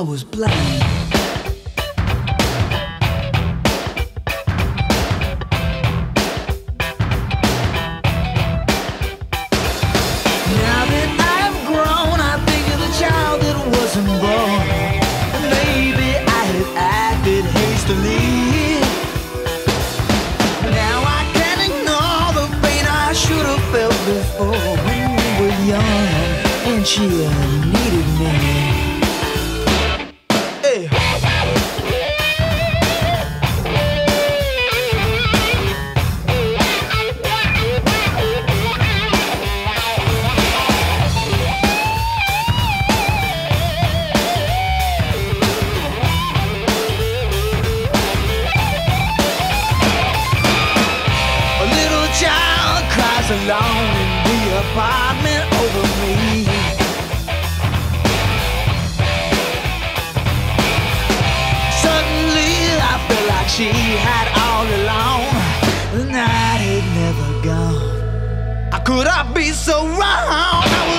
I was blind. Could I be so wrong?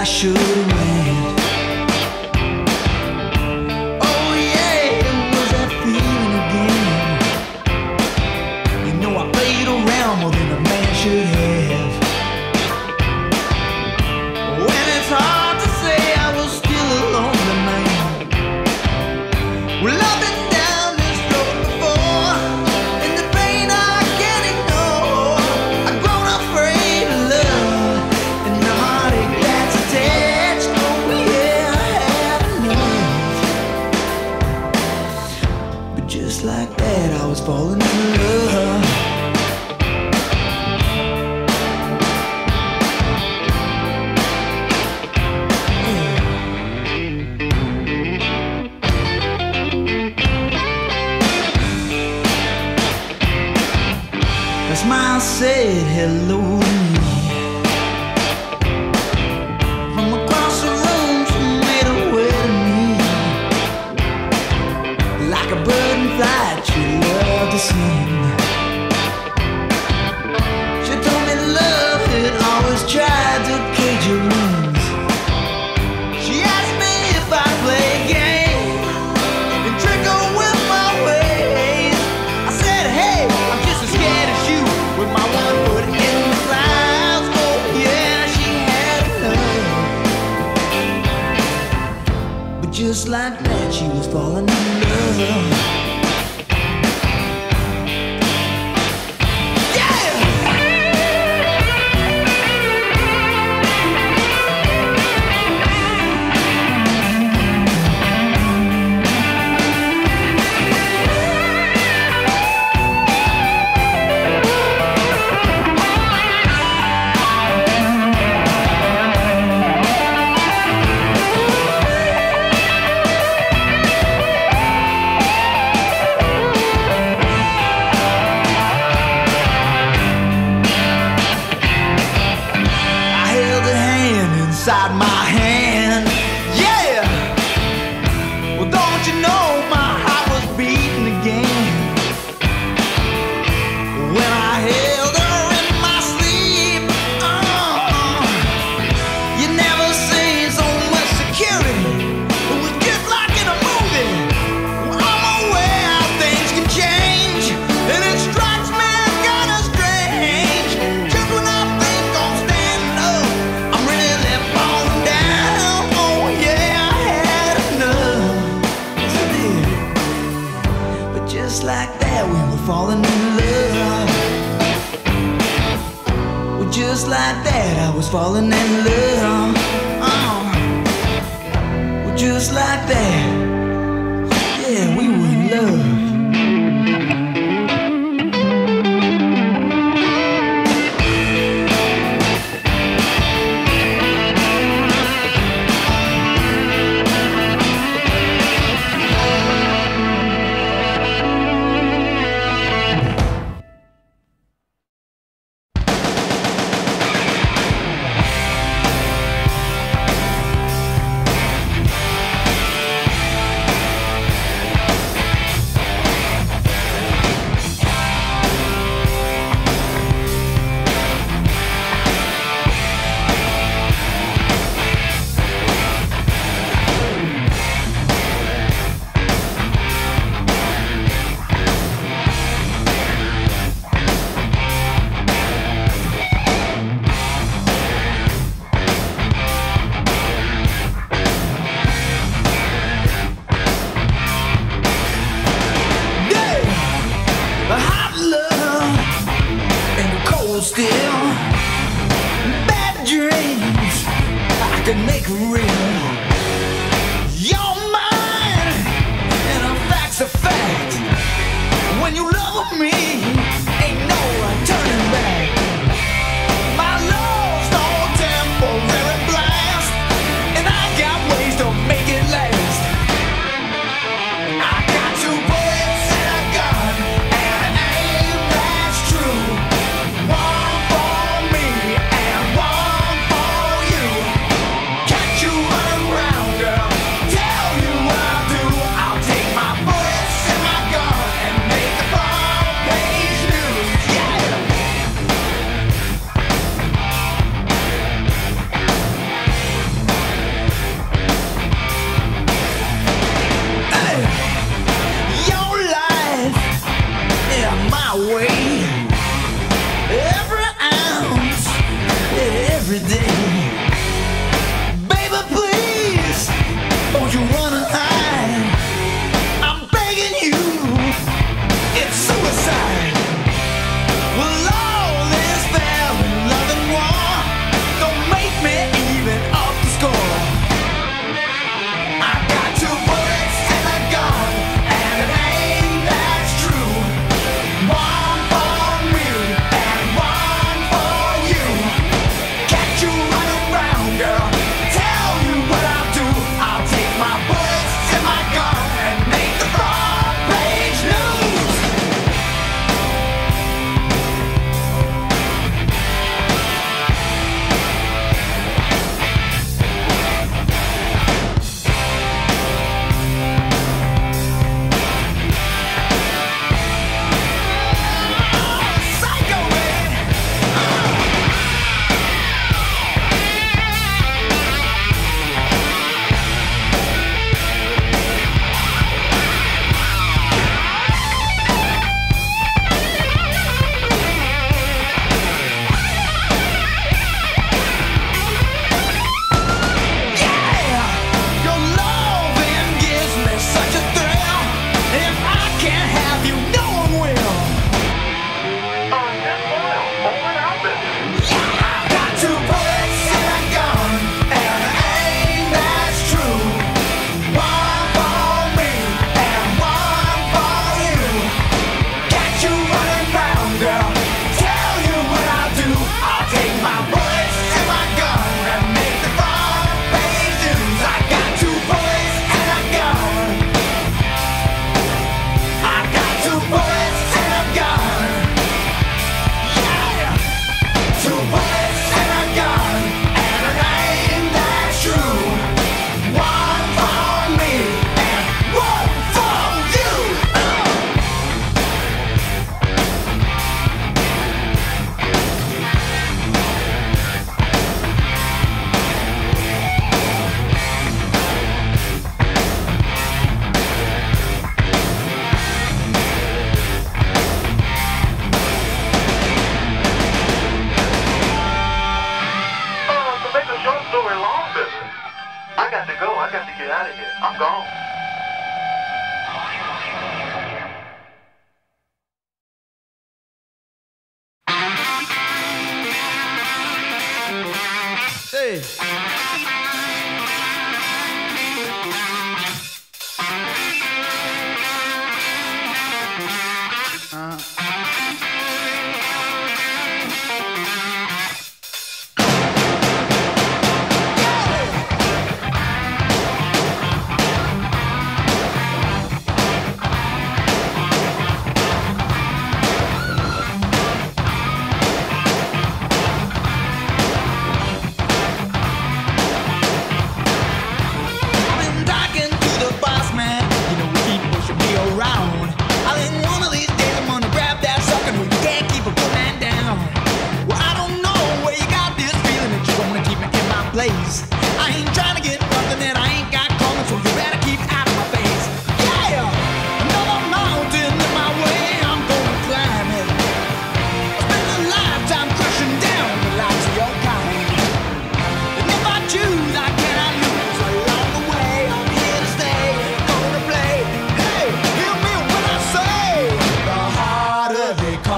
acho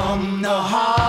from the heart.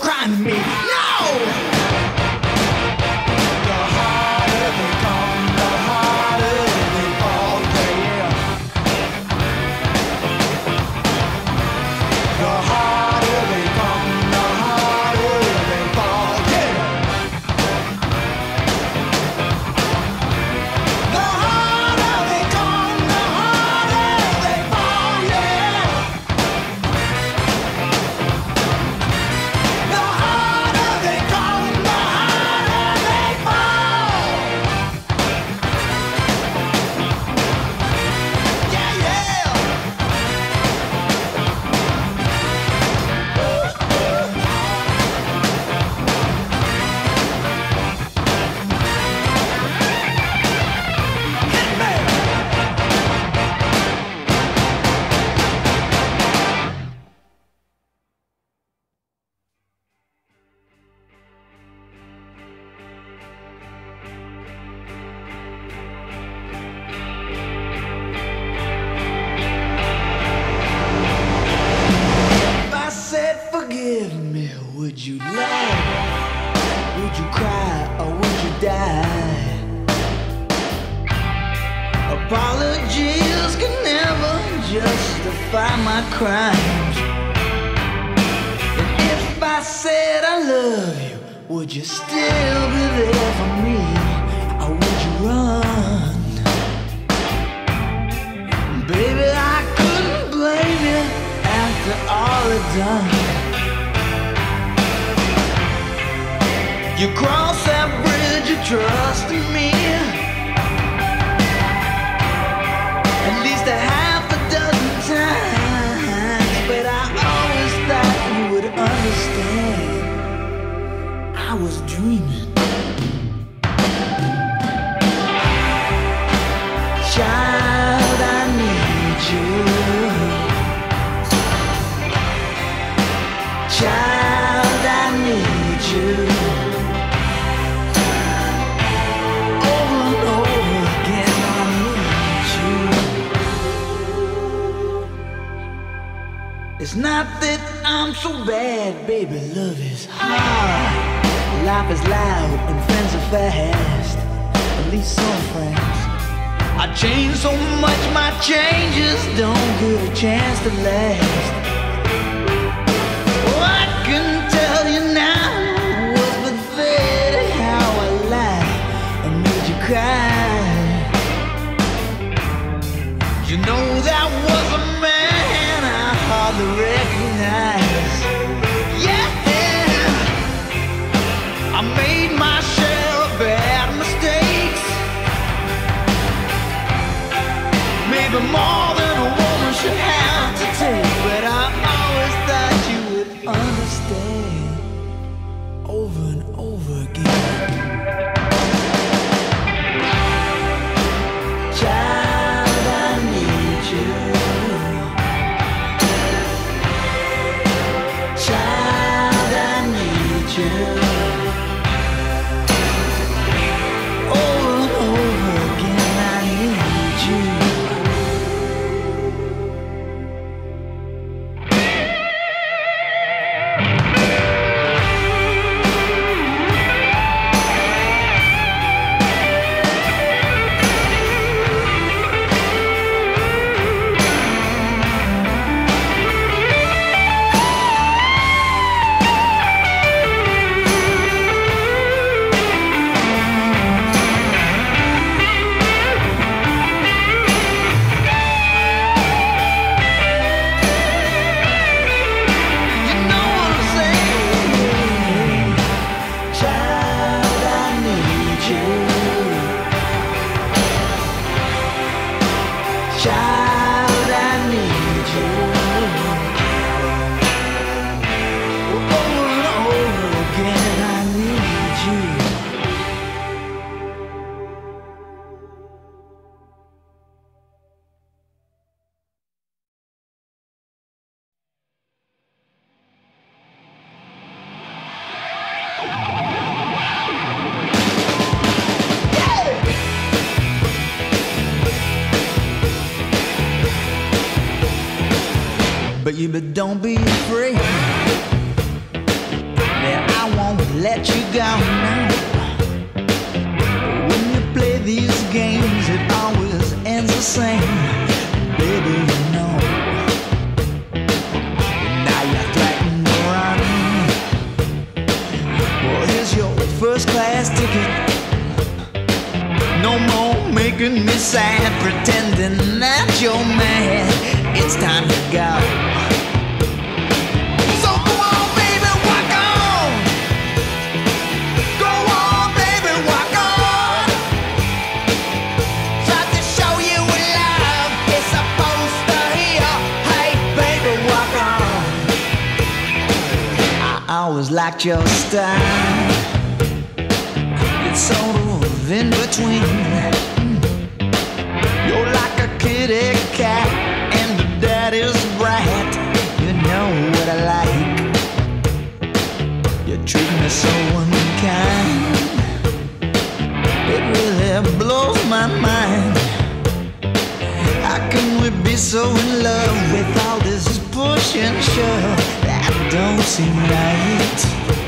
grind me. No! Justify my crimes. And if I said I love you, would you still be there for me? Or would you run? Baby, I couldn't blame you after all it's done. You crossed that bridge of trust in me. Dreaming. Child, I need you. Child, I need you. It's not that I'm so bad, baby. Love is hard. Life is loud and friends are fast. At least some friends. I change so much, my changes don't get a chance to last. But don't be afraid that I won't let you go now. When you play these games, it always ends the same. Baby, you know. Now you're. Well, here's your first class ticket. No more making me sad, pretending that you're mad. It's time to go. Always liked your style. It's sort of in between. You're like a kitty cat and a daddy's brat. You know what I like. You treat me so unkind. It really blows my mind. How can we be so in love with all this push and shove? don't seem right.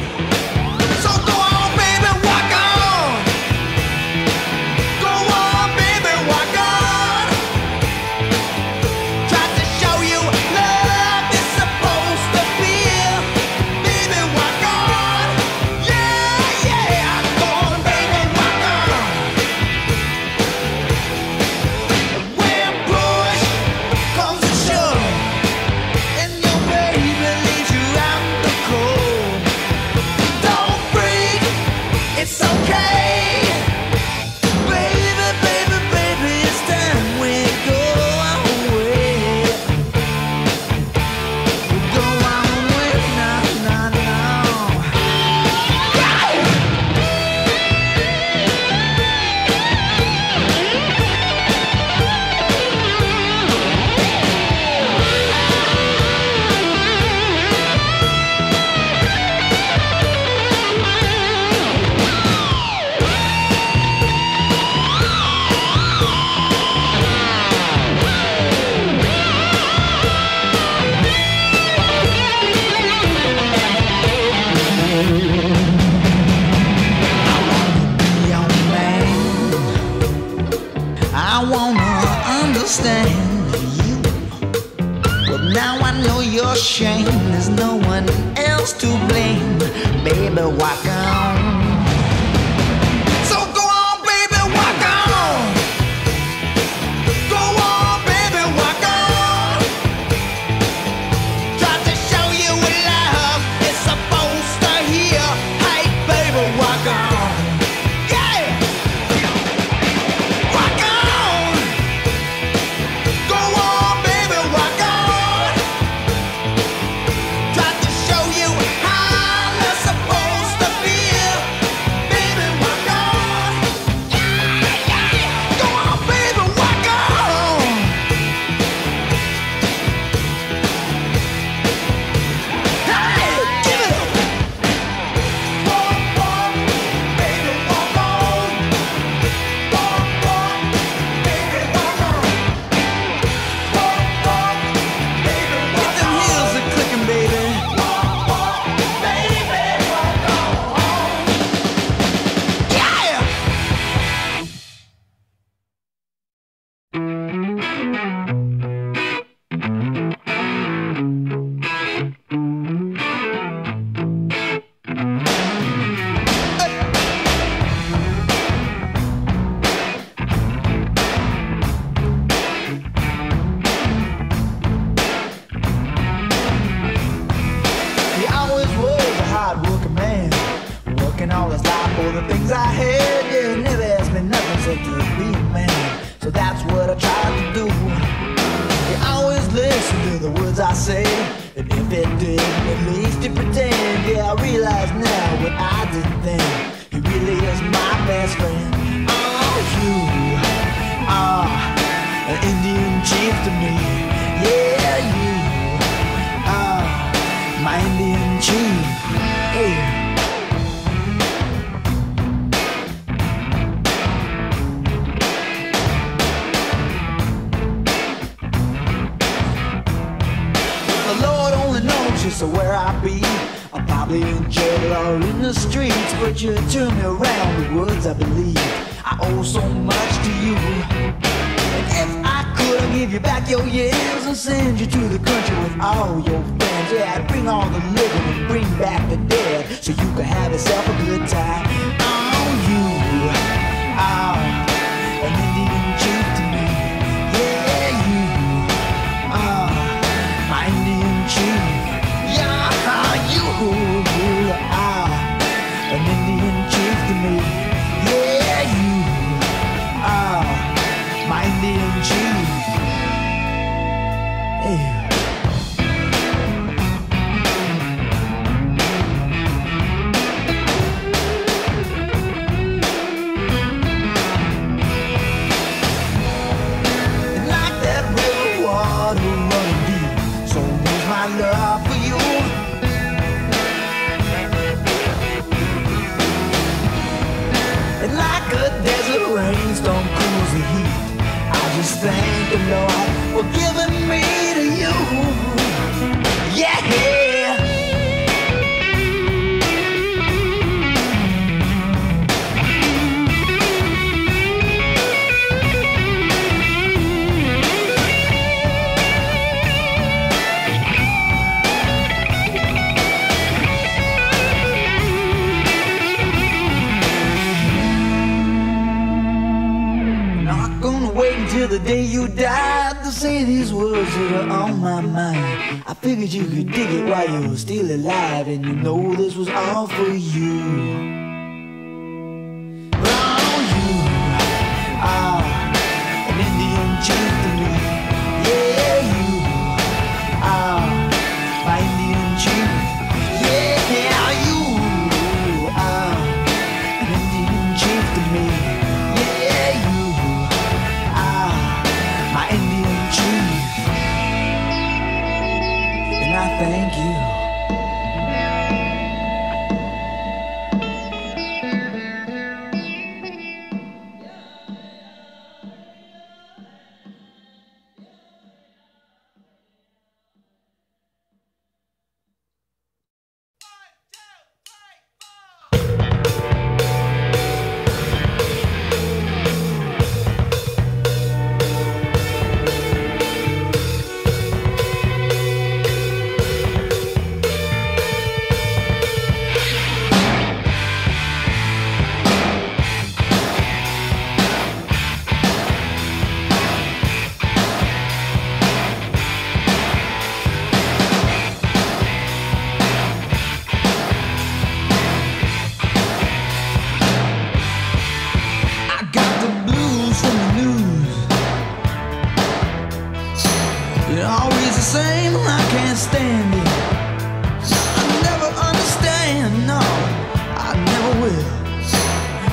what I tried to do. You always listen to the words I say, and if it did, at least you pretend. Yeah, I realize now what I did then. He really is my best friend. Oh, you are an Indian chief to me. Yeah, you are my Indian chief. Hey. where I be. I'm probably in jail or in the streets, but you turn me around the words I believe. I owe so much to you. And if I could, I'd give you back your years and send you to the country with all your friends. Yeah, I'd bring all the living and bring back the dead so you could have yourself a good time.